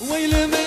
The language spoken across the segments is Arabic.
ويلي من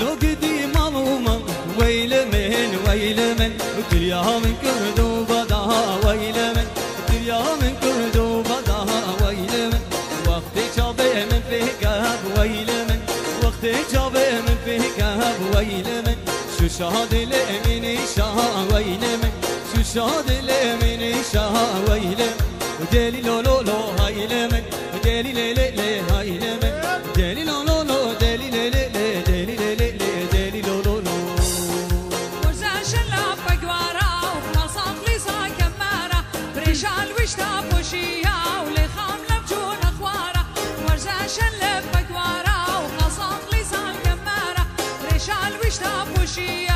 لو قدي مظلومة ويل من ويل من الدنيا من كل ذوبها ويل من الدنيا من كل ذوبها ويل من وقتي شابه من فيه كهب ويل من وقتي شابه من فيه كهب ويل من شو شهاد لأمني شها ويل من شو شهاد لأمني شها ويل من وديلي لو لو لو هاي لمن وديلي لي لي لي هاي وش تاب وشيا